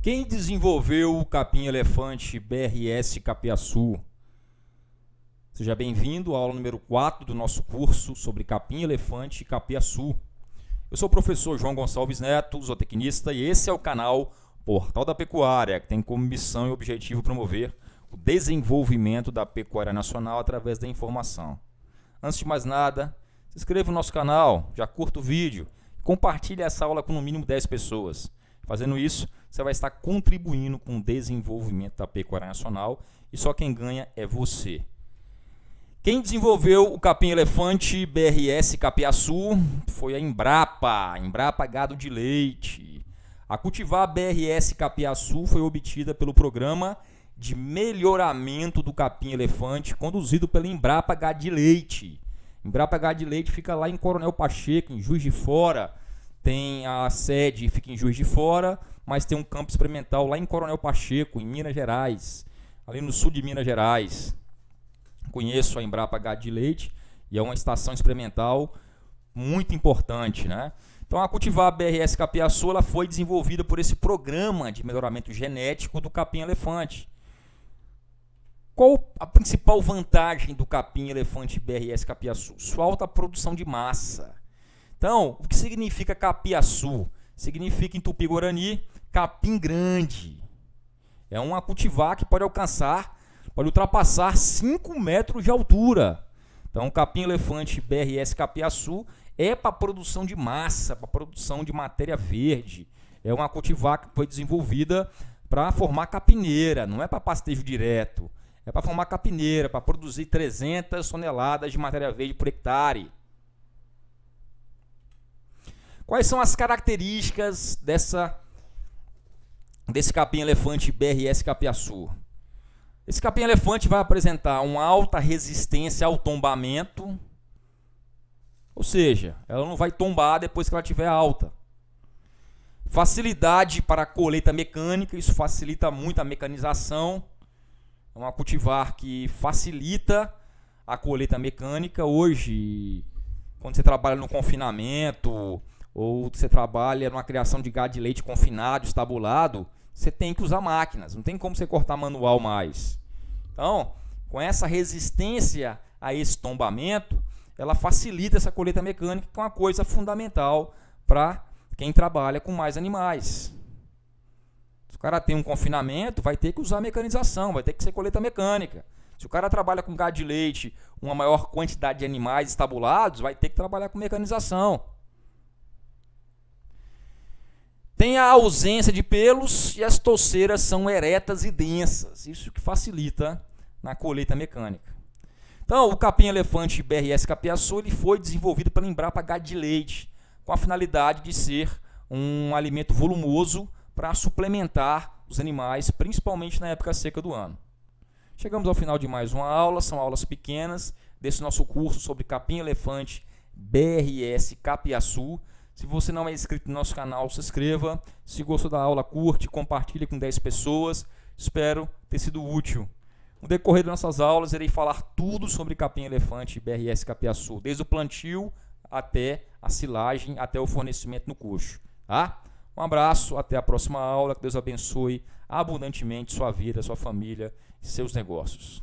Quem desenvolveu o capim elefante BRS Capiaçu? Seja bem-vindo à aula número 4 do nosso curso sobre capim elefante e capiaçu. Eu sou o professor João Gonçalves Neto, zootecnista, e esse é o canal Portal da Pecuária, que tem como missão e objetivo promover o desenvolvimento da pecuária nacional através da informação. Antes de mais nada, se inscreva no nosso canal, já curta o vídeo, compartilhe essa aula com no mínimo 10 pessoas. Fazendo isso, você vai estar contribuindo com o desenvolvimento da pecuária nacional e só quem ganha é você. Quem desenvolveu o capim elefante BRS Capiaçu foi a Embrapa, Embrapa Gado de Leite. A cultivar BRS Capiaçu foi obtida pelo programa de melhoramento do capim elefante conduzido pela Embrapa Gado de Leite. Embrapa Gado de Leite fica lá em Coronel Pacheco, em Juiz de Fora tem a sede, fica em Juiz de Fora, mas tem um campo experimental lá em Coronel Pacheco, em Minas Gerais, ali no sul de Minas Gerais. Conheço a Embrapa Gado de Leite e é uma estação experimental muito importante, né? Então a cultivar BRS Capiaçu ela foi desenvolvida por esse programa de melhoramento genético do capim elefante. Qual a principal vantagem do capim elefante BRS Capiaçu? Sua alta produção de massa. Então, o que significa capiaçu? Significa em tupi-guarani capim grande. É uma cultivar que pode alcançar, pode ultrapassar 5 metros de altura. Então, capim elefante BRS capiaçu é para produção de massa, para produção de matéria verde. É uma cultivar que foi desenvolvida para formar capineira, não é para pastejo direto. É para formar capineira, para produzir 300 toneladas de matéria verde por hectare. Quais são as características dessa desse capim elefante BRS Capiaçu? Esse capim elefante vai apresentar uma alta resistência ao tombamento, ou seja, ela não vai tombar depois que ela estiver alta. Facilidade para a colheita mecânica, isso facilita muito a mecanização. É uma cultivar que facilita a colheita mecânica. Hoje, quando você trabalha no confinamento, ou você trabalha numa criação de gado de leite confinado, estabulado, você tem que usar máquinas, não tem como você cortar manual mais. Então, com essa resistência a esse tombamento, ela facilita essa colheita mecânica, que é uma coisa fundamental para quem trabalha com mais animais. Se o cara tem um confinamento, vai ter que usar mecanização, vai ter que ser colheita mecânica. Se o cara trabalha com gado de leite, uma maior quantidade de animais estabulados, vai ter que trabalhar com mecanização. Tem a ausência de pelos e as touceiras são eretas e densas. Isso que facilita na colheita mecânica. Então, o capim elefante BRS Capiaçu ele foi desenvolvido pela Embrapa Gado de Leite, com a finalidade de ser um alimento volumoso para suplementar os animais, principalmente na época seca do ano. Chegamos ao final de mais uma aula, são aulas pequenas desse nosso curso sobre capim elefante BRS Capiaçu. Se você não é inscrito no nosso canal, se inscreva. Se gostou da aula, curte, compartilhe com 10 pessoas. Espero ter sido útil. No decorrer das nossas aulas, irei falar tudo sobre capim elefante e BRS Capiaçu, desde o plantio até a silagem, até o fornecimento no coxo. Tá? Um abraço, até a próxima aula. Que Deus abençoe abundantemente sua vida, sua família e seus negócios.